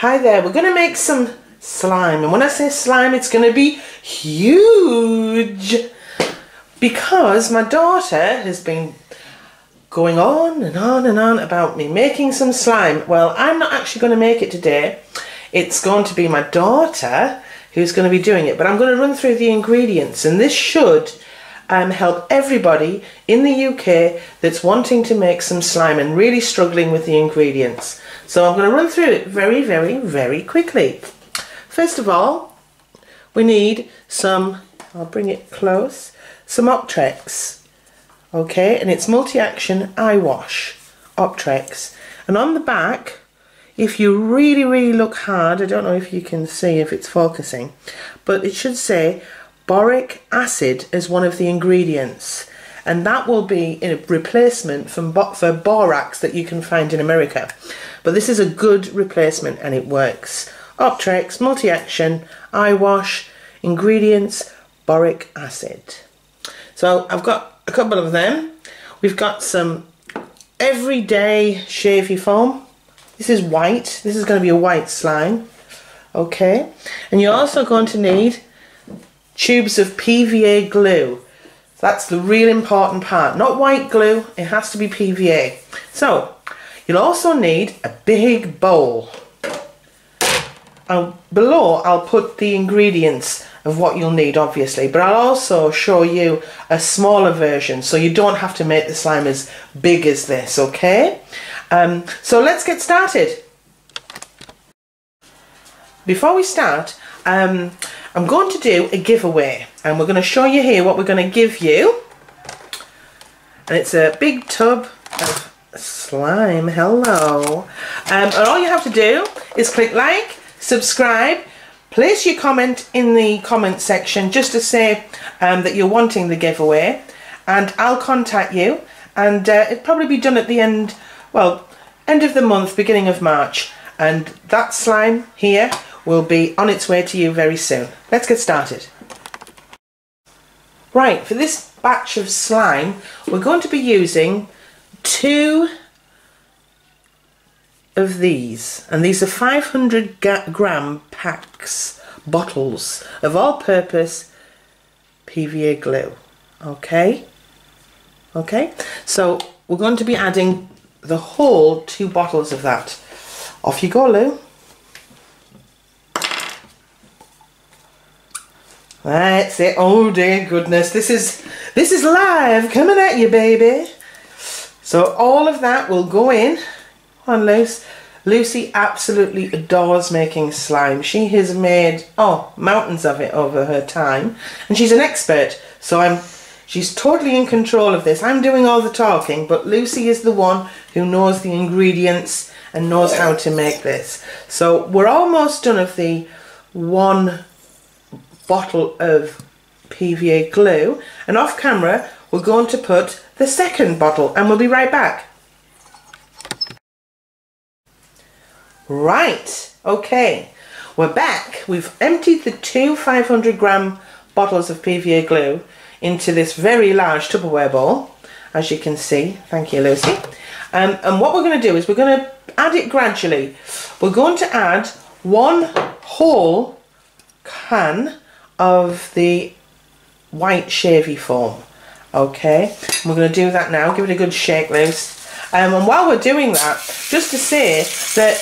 Hi there, we're going to make some slime. And when I say slime, it's going to be huge. Because my daughter has been going on and on and on about me making some slime. Well, I'm not actually going to make it today. It's going to be my daughter who's going to be doing it. But I'm going to run through the ingredients. And this should help everybody in the UK that's wanting to make some slime and really struggling with the ingredients. So I'm going to run through it very, very, very quickly. First of all, we need some, I'll bring it close, some Optrex. Okay, and it's multi-action eye wash, Optrex. And on the back, if you really, really look hard, I don't know if you can see if it's focusing, but it should say boric acid as one of the ingredients and that will be a replacement for, for borax that you can find in America. But this is a good replacement and it works. Optrex, multi-action, eye wash, ingredients, boric acid. So I've got a couple of them. We've got some everyday shavy foam. This is white. This is going to be a white slime. Okay. And you're also going to need tubes of PVA glue. That's the real important part. Not white glue, it has to be PVA. So, you'll also need a big bowl. And below I'll put the ingredients of what you'll need obviously but I'll also show you a smaller version so you don't have to make the slime as big as this okay um, so let's get started before we start um, I'm going to do a giveaway and we're going to show you here what we're going to give you. And it's a big tub of slime. Hello. Um, and all you have to do is click like subscribe place your comment in the comment section just to say um, that you're wanting the giveaway and I'll contact you and uh, it'll probably be done at the end well end of the month beginning of March and that slime here will be on its way to you very soon. Let's get started. Right, for this batch of slime, we're going to be using two of these. And these are 500 gram packs, bottles of all-purpose PVA glue. Okay? Okay, so we're going to be adding the whole two bottles of that. Off you go, Lou. That's it. Oh dear goodness. This is this is live coming at you, baby. So all of that will go in on Lucy. Lucy absolutely adores making slime. She has made oh mountains of it over her time, and she's an expert. So I'm she's totally in control of this. I'm doing all the talking, but Lucy is the one who knows the ingredients and knows how to make this. So we're almost done of the one bottle of PVA glue and off camera we're going to put the second bottle and we'll be right back. Right, okay, we're back. We've emptied the two 500 gram bottles of PVA glue into this very large Tupperware bowl, as you can see. Thank you, Lucy. Um, and what we're going to do is we're going to add it gradually. We're going to add one whole can of the white shavy foam. Okay, we're going to do that now. Give it a good shake Luce. Um, and while we're doing that, just to say that,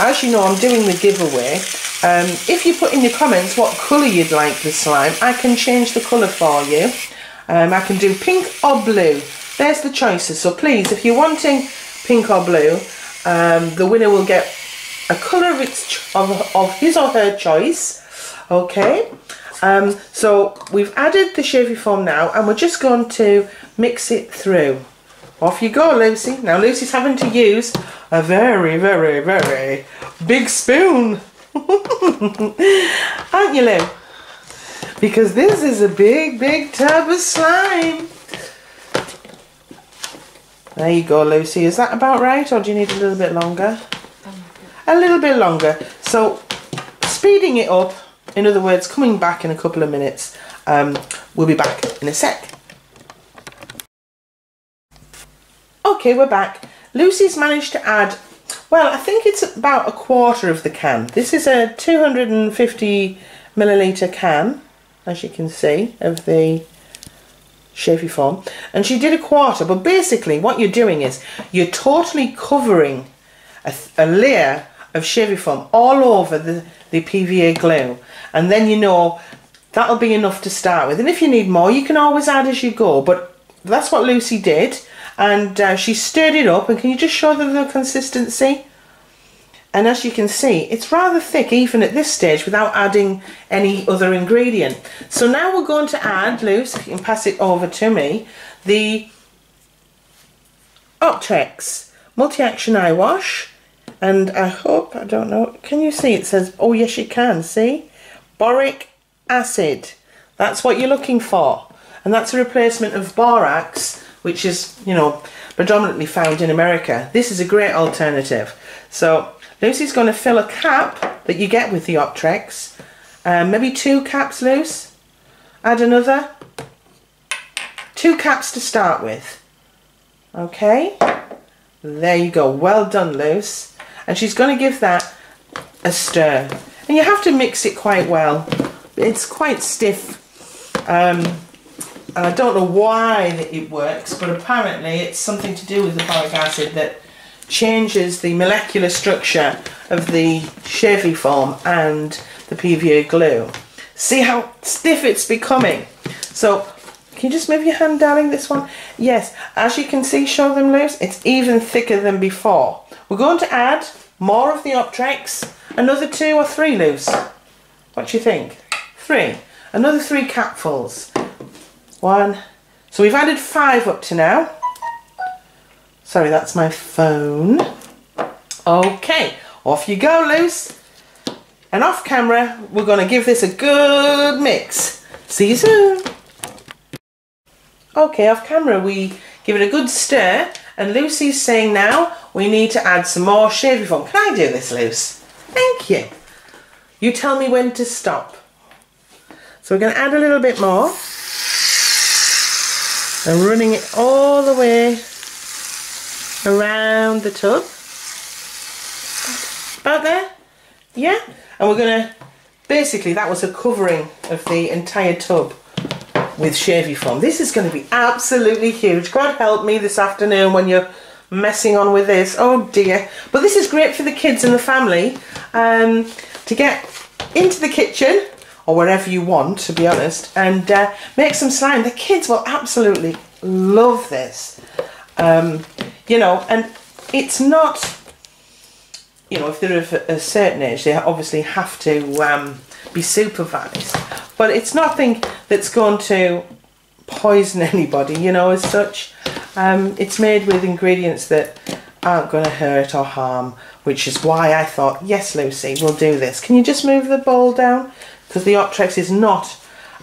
as you know, I'm doing the giveaway. Um, if you put in your comments what colour you'd like the slime, I can change the colour for you. Um, I can do pink or blue. There's the choices. So please, if you're wanting pink or blue, um, the winner will get a colour of, of, of his or her choice. Okay. Um, so we've added the shavy foam now and we're just going to mix it through. Off you go, Lucy. Now Lucy's having to use a very, very, very big spoon. Aren't you, Lou? Because this is a big, big tub of slime. There you go, Lucy. Is that about right or do you need a little bit longer? A little bit longer. So, speeding it up in other words, coming back in a couple of minutes. Um, we'll be back in a sec. Okay, we're back. Lucy's managed to add, Well, I think it's about a quarter of the can. This is a 250 milliliter can, as you can see, of the shavy foam. And she did a quarter, but basically what you're doing is you're totally covering a, a layer of shavy foam all over the, the PVA glue. And then you know that'll be enough to start with. And if you need more, you can always add as you go. But that's what Lucy did and uh, she stirred it up and can you just show them the consistency and as you can see it's rather thick even at this stage without adding any other ingredient so now we're going to add Luce can pass it over to me the Optrex multi-action eye wash and I hope I don't know can you see it says oh yes you can see boric acid that's what you're looking for and that's a replacement of borax which is, you know, predominantly found in America. This is a great alternative. So Lucy's going to fill a cap that you get with the Optrex. Um, maybe two caps Luce. Add another. Two caps to start with. Okay. There you go. Well done, Luce. And she's going to give that a stir. And you have to mix it quite well. It's quite stiff. Um, and I don't know why it works, but apparently it's something to do with the boric acid that changes the molecular structure of the shavy foam and the PVA glue. See how stiff it's becoming. So, can you just move your hand, darling, this one? Yes, as you can see, show them Luce, it's even thicker than before. We're going to add more of the Optrex, another two or three Luce. What do you think? Three. Another three capfuls. One. So we've added five up to now. Sorry, that's my phone. Okay, off you go, Luce. And off camera, we're going to give this a good mix. See you soon. Okay, off camera, we give it a good stir. And Lucy's saying now we need to add some more shaving foam. Can I do this, Luce? Thank you. You tell me when to stop. So we're going to add a little bit more and running it all the way around the tub. About there? Yeah? And we're going to, basically that was a covering of the entire tub with Shavy foam. This is going to be absolutely huge. God help me this afternoon when you're messing on with this. Oh dear. But this is great for the kids and the family um, to get into the kitchen or wherever you want, to be honest, and uh, make some slime. The kids will absolutely love this. Um, you know, and it's not, you know, if they're of a certain age, they obviously have to um, be supervised. But it's nothing that's going to poison anybody, you know, as such. Um, it's made with ingredients that aren't going to hurt or harm, which is why I thought, yes, Lucy, we'll do this. Can you just move the bowl down? because the Optrex is not,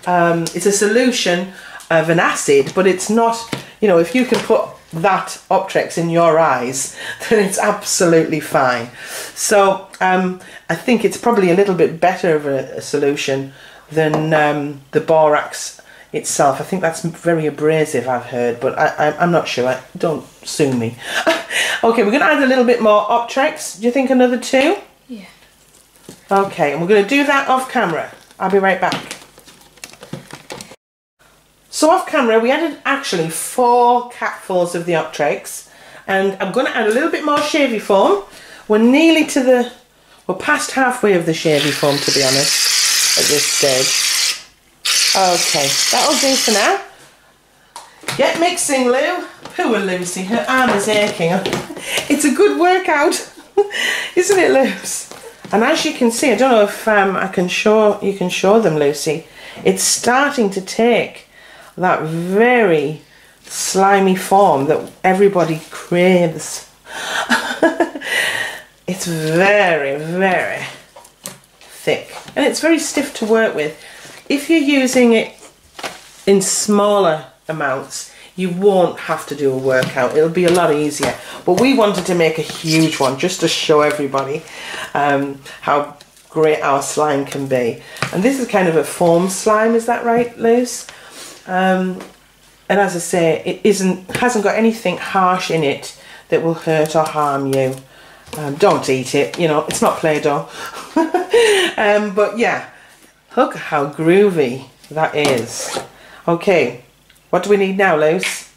um, it's a solution of an acid, but it's not, you know, if you can put that Optrex in your eyes, then it's absolutely fine. So um, I think it's probably a little bit better of a, a solution than um, the borax itself. I think that's very abrasive, I've heard, but I, am not sure. I, don't sue me. okay, we're going to add a little bit more Optrex. Do you think another two? Yeah. Okay, and we're going to do that off camera. I'll be right back. So off camera we added actually four capfuls of the Optrex and I'm going to add a little bit more shavy foam. We're nearly to the, we're past halfway of the shavy foam to be honest at this stage. Okay, that'll do for now. Get mixing Lou. Poor Lucy, her arm is aching. It's a good workout, isn't it Luce? And as you can see, I don't know if um, I can show you can show them, Lucy. It's starting to take that very slimy form that everybody craves. it's very, very thick. And it's very stiff to work with. If you're using it in smaller amounts, you won't have to do a workout. It'll be a lot easier. But we wanted to make a huge one just to show everybody um, how great our slime can be. And this is kind of a foam slime, is that right, Liz? Um, and as I say, it isn't hasn't got anything harsh in it that will hurt or harm you. Um, don't eat it, you know, it's not Play-Doh. um, but yeah, look how groovy that is. Okay, what do we need now, Luce?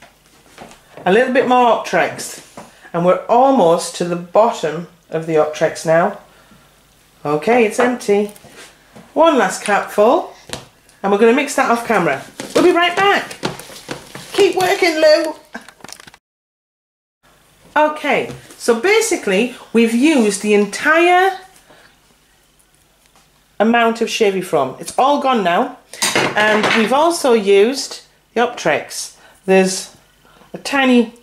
A little bit more Optrex. And we're almost to the bottom of the Optrex now. Okay, it's empty. One last capful. And we're going to mix that off camera. We'll be right back. Keep working, Lou. Okay, so basically we've used the entire amount of Shavy from. It's all gone now. And we've also used the Optrex. There's a tiny,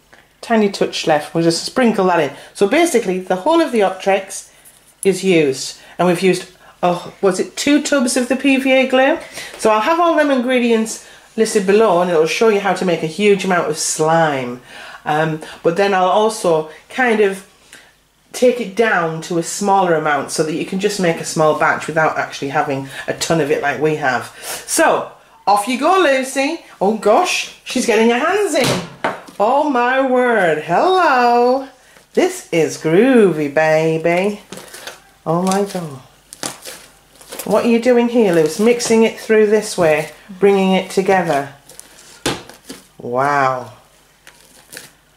tiny touch left. We'll just sprinkle that in. So basically the whole of the Optrex is used. And we've used, oh, was it two tubs of the PVA glue? So I'll have all them ingredients listed below and it'll show you how to make a huge amount of slime. Um, but then I'll also kind of take it down to a smaller amount so that you can just make a small batch without actually having a ton of it like we have. So, off you go Lucy. Oh gosh, she's getting her hands in. Oh my word, hello. This is groovy, baby. Oh my god. What are you doing here, Lucy? Mixing it through this way, bringing it together. Wow.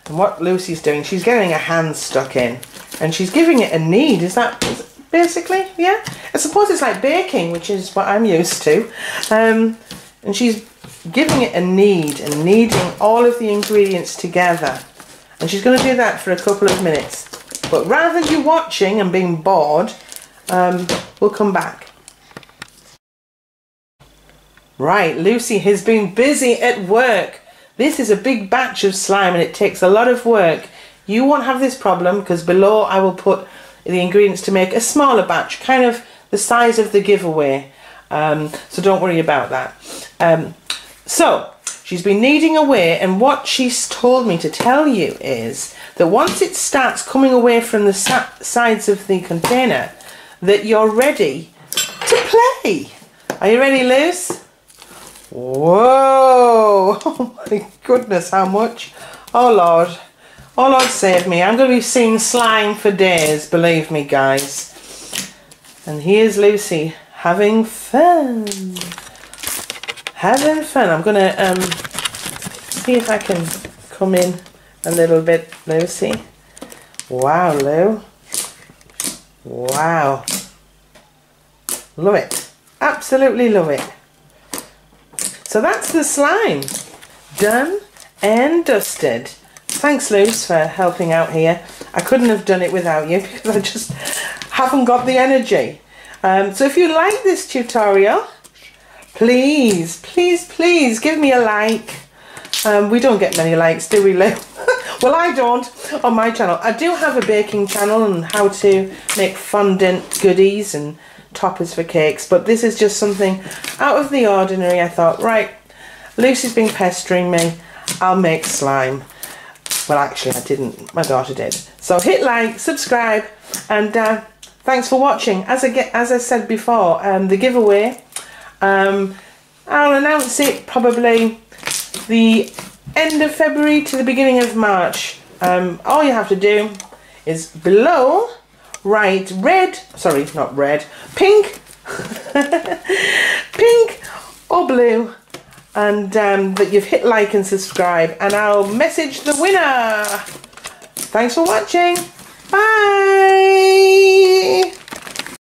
And what Lucy's doing, she's getting her hands stuck in and she's giving it a knead. Is that basically? Yeah. I suppose it's like baking, which is what I'm used to. Um, and she's giving it a knead and kneading all of the ingredients together. And she's going to do that for a couple of minutes. But rather than you watching and being bored, um, we'll come back. Right, Lucy has been busy at work this is a big batch of slime and it takes a lot of work. You won't have this problem because below I will put the ingredients to make a smaller batch, kind of the size of the giveaway. Um, so don't worry about that. Um, so she's been kneading away and what she's told me to tell you is that once it starts coming away from the sides of the container that you're ready to play. Are you ready, Liz? Whoa! Oh my goodness, how much? Oh Lord. Oh Lord save me. I'm going to be seeing slime for days, believe me guys. And here's Lucy having fun. Having fun. I'm going to um, see if I can come in a little bit, Lucy. Wow, Lou. Wow. Love it. Absolutely love it. So that's the slime. Done and dusted. Thanks, Luce, for helping out here. I couldn't have done it without you because I just haven't got the energy. Um, so if you like this tutorial, please, please, please give me a like. Um, we don't get many likes, do we, Lou? well, I don't on my channel. I do have a baking channel and how to make fondant goodies and toppers for cakes, but this is just something out of the ordinary. I thought, right, Lucy's been pestering me, I'll make slime. Well, actually, I didn't. My daughter did. So hit like, subscribe, and uh, thanks for watching. As I get, as I said before, um, the giveaway, um, I'll announce it probably the end of February to the beginning of March. Um, all you have to do is below write red, sorry, not red, pink, pink or blue, and um, that you've hit like and subscribe, and I'll message the winner. Thanks for watching. Bye.